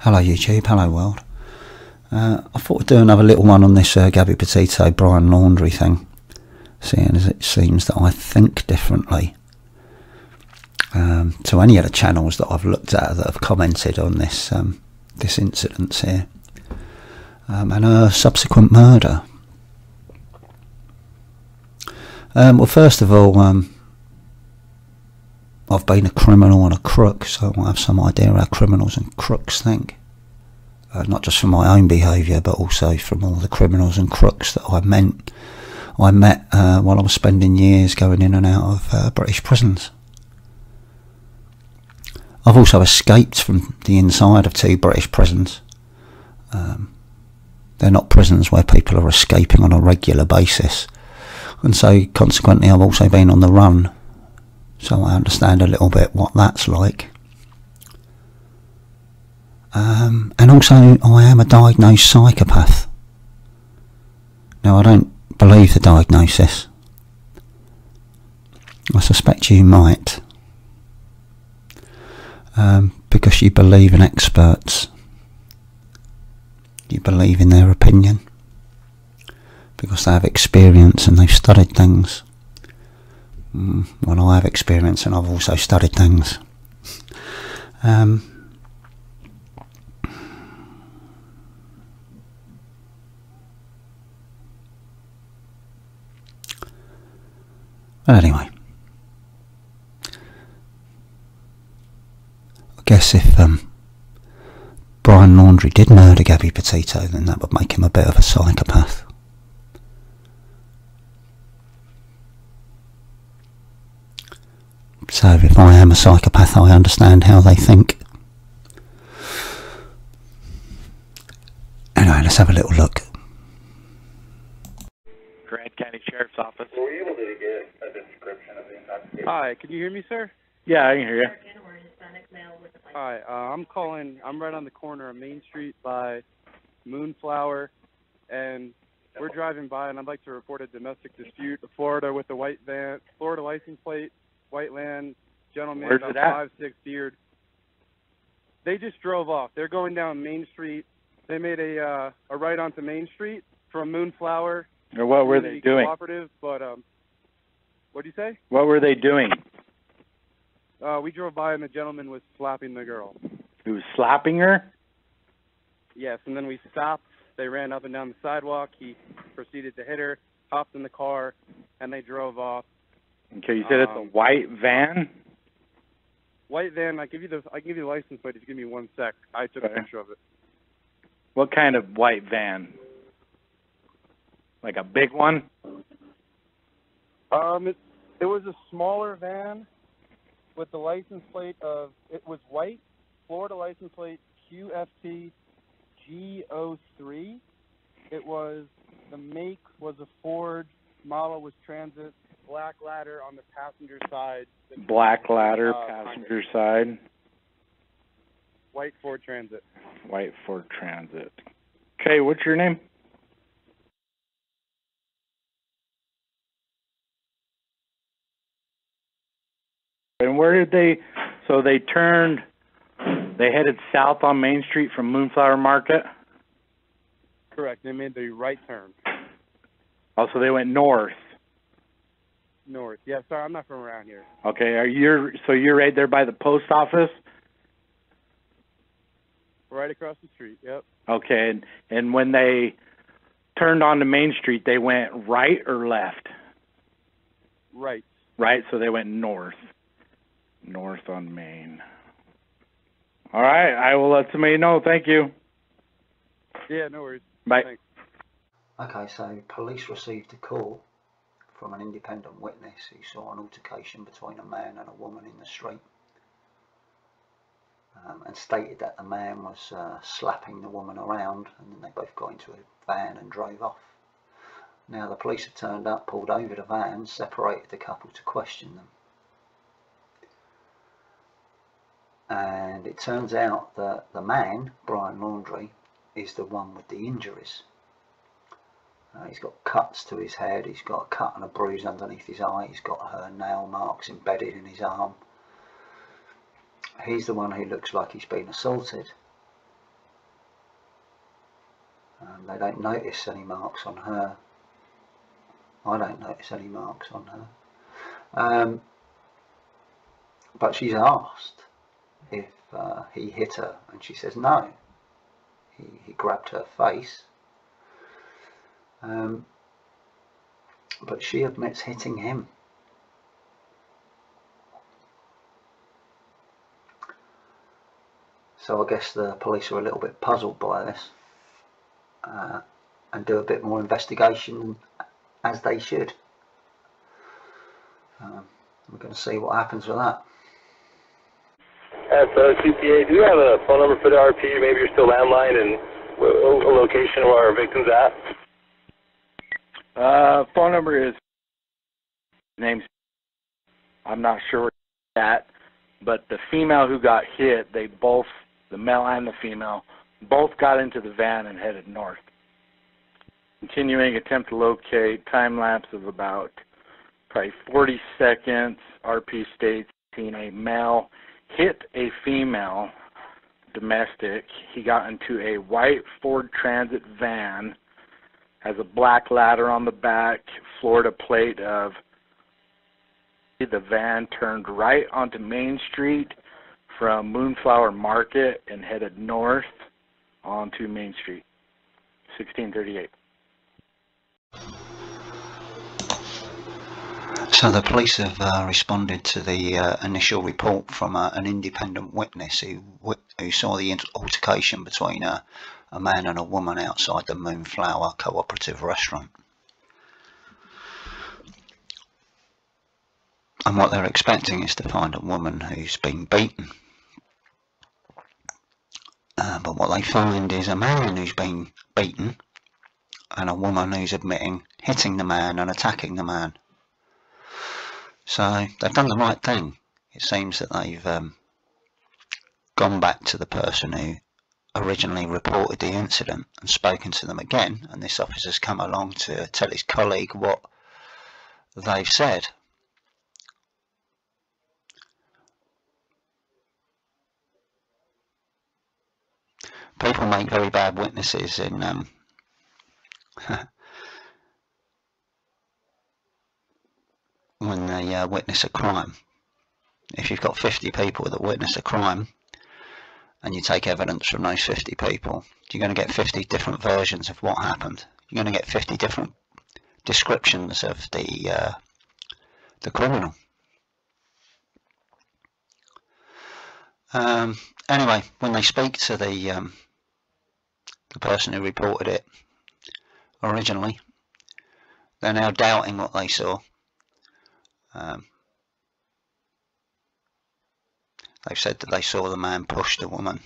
Hello YouTube, hello world. Uh, I thought I'd do another little one on this uh, Gabby Petito Brian Laundrie thing, seeing as it seems that I think differently um, to any of the channels that I've looked at that have commented on this um, this incident here um, and a subsequent murder. Um, well, first of all, um, I've been a criminal and a crook, so I have some idea how criminals and crooks think. Uh, not just from my own behaviour, but also from all the criminals and crooks that I I met uh, while I was spending years going in and out of uh, British prisons. I've also escaped from the inside of two British prisons. Um, they're not prisons where people are escaping on a regular basis, and so consequently, I've also been on the run so I understand a little bit what that's like. Um, and also, I am a diagnosed psychopath. Now, I don't believe the diagnosis. I suspect you might. Um, because you believe in experts. You believe in their opinion. Because they have experience and they've studied things. Mm, well, I have experience and I've also studied things. Um, anyway, I guess if um, Brian Laundrie did murder Gabby Petito, then that would make him a bit of a psychopath. So if I am a psychopath, I understand how they think. Anyway, let's have a little look. Grand County Sheriff's Office. Were you able to get a description of the intoxication? Hi, can you hear me, sir? Yeah, I can hear you. Hi, uh, I'm calling. I'm right on the corner of Main Street by Moonflower, and we're driving by, and I'd like to report a domestic dispute. Florida with a white van, Florida license plate, white land, gentleman Where's about five six beard. They just drove off. They're going down Main Street. They made a uh, a right onto Main Street from Moonflower. Or what were they doing? Cooperative, but um, what do you say? What were they doing? Uh, we drove by, and the gentleman was slapping the girl. He was slapping her? Yes, and then we stopped. They ran up and down the sidewalk. He proceeded to hit her, hopped in the car, and they drove off. Okay, you said it's a Um, white van? White van. I give you the. I give you the license plate if you give me one sec. I took Okay. a picture of it. What kind of white van? Like a big one? Um, it it was a smaller van with the license plate of. It was white, Florida license plate QFT G03. It was the make was a Ford. Model was Transit. Black ladder on the passenger side. The Black ladder, Uh, passenger side, White Ford Transit. white Ford Transit. Okay, what's your name? And where did they? So they turned. They headed south on Main Street from Moonflower Market. Correct. They made the right turn Also, they went north. North. Yeah, sorry, I'm not from around here. Okay, are you so you're right there by the post office? Right across the street. Yep. Okay, and and when they turned onto Main Street, they went right or left? Right. Right, so they went north. North on Main. All right, I will let somebody know. Thank you. Yeah, no worries. Bye. Thanks. Okay, so police received a call from an independent witness who saw an altercation between a man and a woman in the street um, and stated that the man was uh, slapping the woman around and then they both got into a van and drove off. Now the police had turned up, pulled over the van, separated the couple to question them. And it turns out that the man, Brian Laundrie, is the one with the injuries. He's got cuts to his head, he's got a cut and a bruise underneath his eye, he's got her nail marks embedded in his arm. He's the one who looks like he's been assaulted. They don't notice any marks on her. I don't notice any marks on her. Um, but she's asked if uh, he hit her, and she says no. He, he grabbed her face. Um, but she admits hitting him. So I guess the police are a little bit puzzled by this uh, and do a bit more investigation as they should. Um, we're going to see what happens with that. At uh, CPA, do you have a phone number for the RP, maybe you're still landline, and a location where our victim's at? Uh, phone number is name's I'm not sure that, but the female who got hit, they both, the male and the female, both got into the van and headed north. Continuing attempt to locate time lapse of about probably 40 seconds. RP states seen a male hit a female domestic. He got into a white Ford Transit van, has a black ladder on the back, Florida plate of the van turned right onto Main Street from Moonflower Market and headed north onto Main Street. 1638. So the police have uh, responded to the uh, initial report from uh, an independent witness who who saw the altercation between a, man and a woman outside the Moonflower Cooperative Restaurant. And what they're expecting is to find a woman who's been beaten. Uh, but what they find is a man who's been beaten and a woman who's admitting hitting the man and attacking the man. So they've done the right thing. It seems that they've um, gone back to the person who originally reported the incident and spoken to them again and this officer's come along to tell his colleague what they've said. People make very bad witnesses in um, when they uh, witness a crime. If you've got 50 people that witness a crime and you take evidence from those 50 people, you're going to get 50 different versions of what happened. You're going to get 50 different descriptions of the uh, the criminal. Um, anyway, when they speak to the um, the person who reported it originally, they're now doubting what they saw um, they've said that they saw the man push the woman.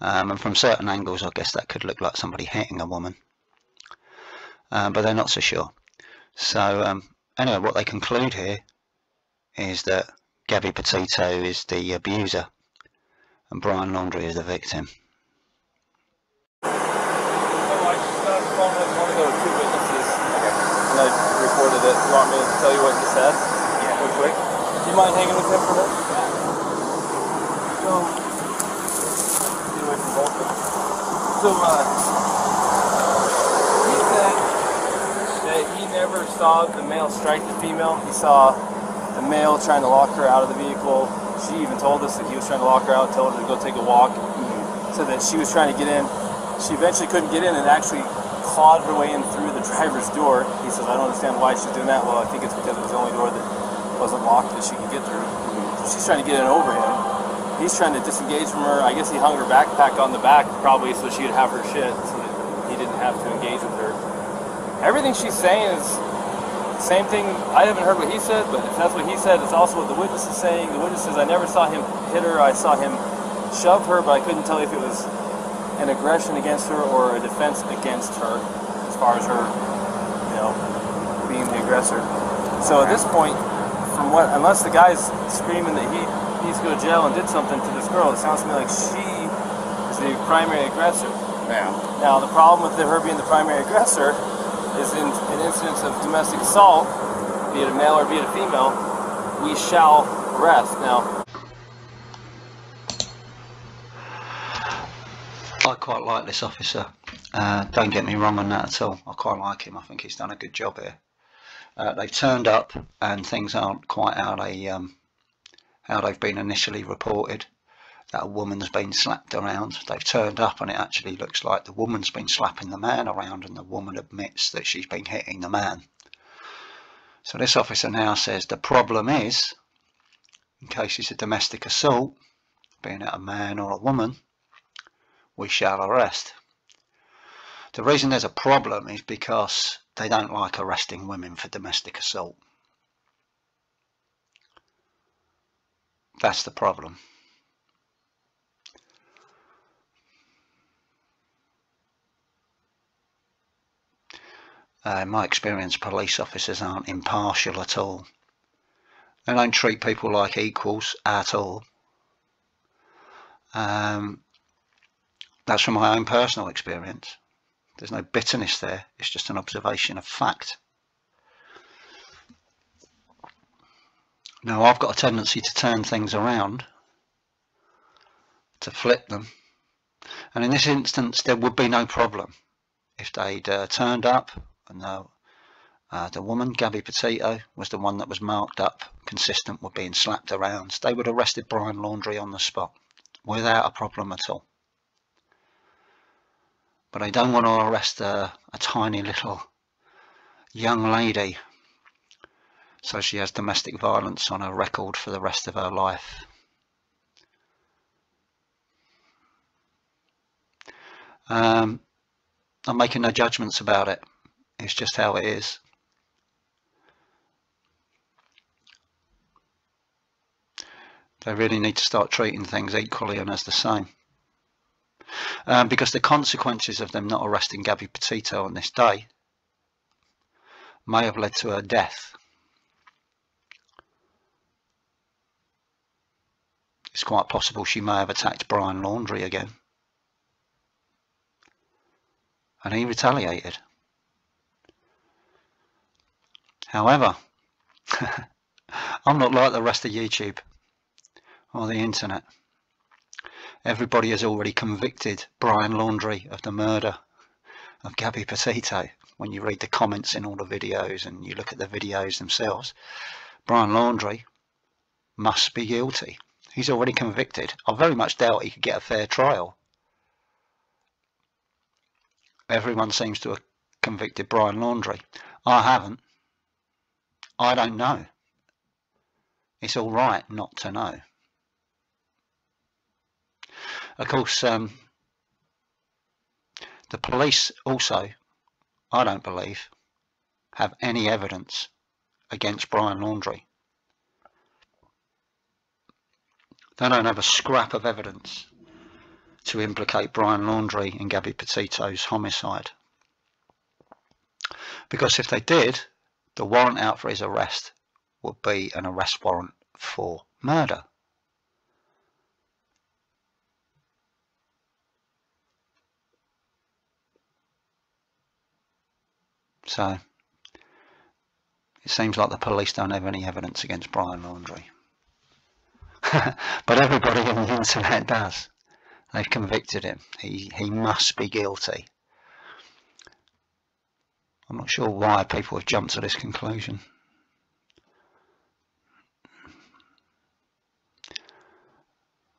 Um, and from certain angles, I guess that could look like somebody hitting a woman. Um, but they're not so sure. So um, anyway, what they conclude here is that Gabby Petito is the abuser and Brian Laundrie is the victim. recorded it. You want me to tell you what he said? Yeah. Real quick. Do you mind hanging with him for a minute? So. So, uh, he said that he never saw the male strike the female. He saw the male trying to lock her out of the vehicle. She even told us that he was trying to lock her out, tell her to go take a walk. So that she was trying to get in. She eventually couldn't get in and actually clawed her way in through the driver's door. He says, I don't understand why she's doing that. Well, I think it's because it was the only door that wasn't locked that she could get through. She's trying to get in over him. He's trying to disengage from her. I guess he hung her backpack on the back probably so she would have her shit so that he didn't have to engage with her. Everything she's saying is the same thing. I haven't heard what he said, but if that's what he said, it's also what the witness is saying. The witness says, I never saw him hit her. I saw him shove her, but I couldn't tell if it was an aggression against her or a defense against her, as far as her, you know, being the aggressor. So at this point, from what, unless the guy's screaming that he needs to go to jail and did something to this girl, it sounds to me like she is the primary aggressor. Yeah. Now the problem with her being the primary aggressor is in an instance of domestic assault, be it a male or be it a female, we shall arrest. Now I quite like this officer. Uh, don't get me wrong on that at all. I quite like him. I think he's done a good job here. Uh, they've turned up and things aren't quite how they um, how they've been initially reported. That a woman's been slapped around. They've turned up and it actually looks like the woman's been slapping the man around and the woman admits that she's been hitting the man. So this officer now says the problem is, in case it's a domestic assault, being it a man or a woman, we shall arrest. The reason there's a problem is because they don't like arresting women for domestic assault. That's the problem. Uh, in my experience, police officers aren't impartial at all. They don't treat people like equals at all. Um, that's from my own personal experience. There's no bitterness there. It's just an observation of fact. Now I've got a tendency to turn things around, to flip them. And in this instance, there would be no problem if they'd uh, turned up and the, uh, the woman, Gabby Petito, was the one that was marked up consistent with being slapped around. They would have arrested Brian Laundrie on the spot without a problem at all but I don't want to arrest a, a tiny little young lady so she has domestic violence on her record for the rest of her life. Um, I'm making no judgments about it. It's just how it is. They really need to start treating things equally and as the same um, because the consequences of them not arresting Gabby Petito on this day may have led to her death. It's quite possible she may have attacked Brian Laundrie again. And he retaliated. However, I'm not like the rest of YouTube or the internet everybody has already convicted Brian Laundrie of the murder of Gabby Petito. When you read the comments in all the videos and you look at the videos themselves, Brian Laundrie must be guilty. He's already convicted. I very much doubt he could get a fair trial. Everyone seems to have convicted Brian Laundrie. I haven't. I don't know. It's all right not to know. Of course, um, the police also, I don't believe, have any evidence against Brian Laundrie. They don't have a scrap of evidence to implicate Brian Laundrie in Gabby Petito's homicide. Because if they did, the warrant out for his arrest would be an arrest warrant for murder. So it seems like the police don't have any evidence against Brian Laundrie. but everybody on the internet does. They've convicted him. He, he must be guilty. I'm not sure why people have jumped to this conclusion.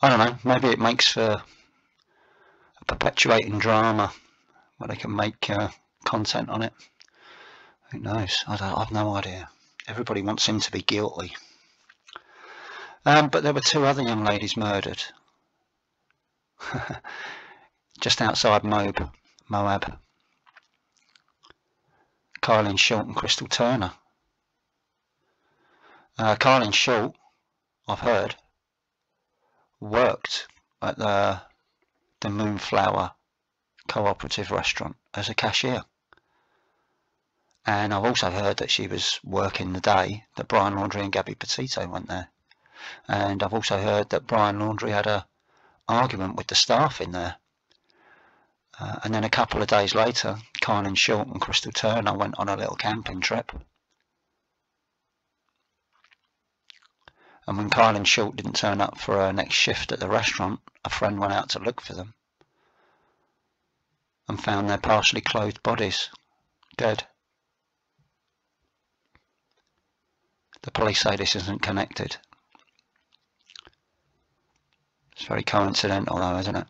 I don't know, maybe it makes for a perpetuating drama where they can make uh, content on it. Who knows? I. I've no idea. Everybody wants him to be guilty. Um, but there were two other young ladies murdered. Just outside Moab, Moab. Kylen Schulte and Crystal Turner. Uh, Kylen Schulte, I've heard, worked at the the Moonflower Cooperative Restaurant as a cashier. And I've also heard that she was working the day that Brian Laundrie and Gabby Petito went there. And I've also heard that Brian Laundrie had a argument with the staff in there. Uh, and then a couple of days later, Kylen Schulte and Crystal Turner went on a little camping trip. And when Kylen Schulte didn't turn up for her next shift at the restaurant, a friend went out to look for them. and found their partially clothed bodies, dead. The police say this isn't connected. It's very coincidental though, isn't it?